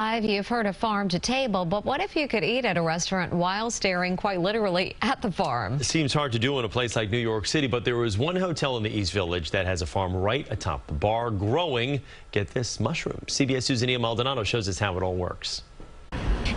You've heard of farm to table, but what if you could eat at a restaurant while staring quite literally at the farm? It seems hard to do in a place like New York City, but there is one hotel in the East Village that has a farm right atop the bar growing, get this, mushrooms. CBS 2's Zinnia Maldonado shows us how it all works.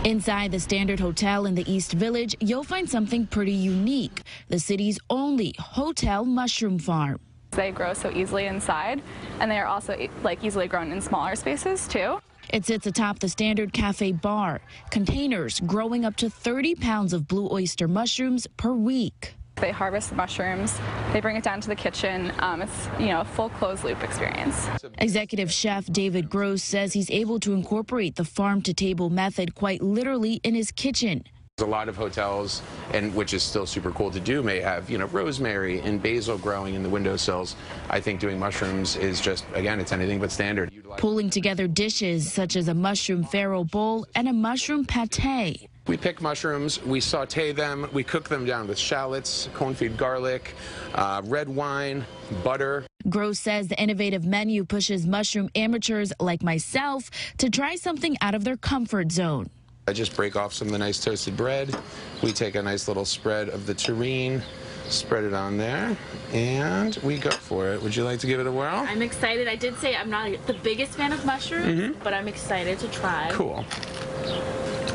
Inside the Standard Hotel in the East Village, you'll find something pretty unique, the city's only hotel mushroom farm. They grow so easily inside, and they are also like easily grown in smaller spaces too. It sits atop the Standard Cafe bar, containers growing up to 30 pounds of blue oyster mushrooms per week. They harvest the mushrooms, they bring it down to the kitchen. Um, it's, you know, a full closed loop experience. Executive chef David Gross says he's able to incorporate the farm to table method quite literally in his kitchen. A lot of hotels, and which is still super cool to do, may have you know rosemary and basil growing in the windowsills. I think doing mushrooms is just again, it's anything but standard. Pulling together dishes such as a mushroom farro bowl and a mushroom pate. We pick mushrooms, we saute them, we cook them down with shallots, confit garlic, uh, red wine, butter. Gross says the innovative menu pushes mushroom amateurs like myself to try something out of their comfort zone. I just break off some of the nice toasted bread. We take a nice little spread of the terrine, spread it on there, and we go for it. Would you like to give it a whirl? I'm excited. I did say I'm not the biggest fan of mushrooms, mm -hmm. but I'm excited to try. Cool.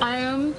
I am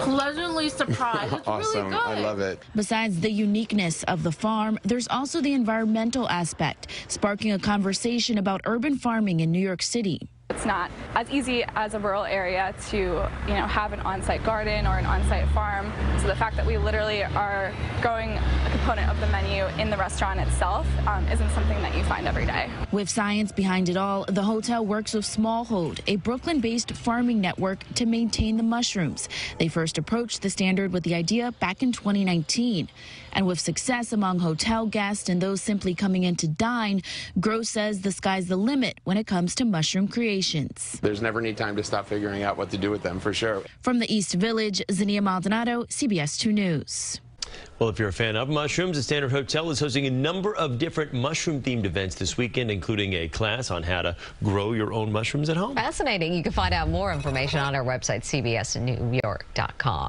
pleasantly surprised. It's awesome. Really good. I love it. Besides the uniqueness of the farm, there's also the environmental aspect, sparking a conversation about urban farming in New York City. It's not as easy as a rural area to, you know, have an on-site garden or an on-site farm. So the fact that we literally are growing a component of the menu in the restaurant itself um, isn't something that you find every day. With science behind it all, the hotel works with Smallhold, a Brooklyn-based farming network to maintain the mushrooms. They first approached the standard with the idea back in 2019. And with success among hotel guests and those simply coming in to dine, Gross says the sky's the limit when it comes to mushroom creations. There's never any time to stop figuring out what to do with them, for sure. From the East Village, Zinnia Maldonado, CBS 2 News. Well, if you're a fan of mushrooms, the Standard Hotel is hosting a number of different mushroom-themed events this weekend, including a class on how to grow your own mushrooms at home. Fascinating. You can find out more information on our website, cbsnewyork.com.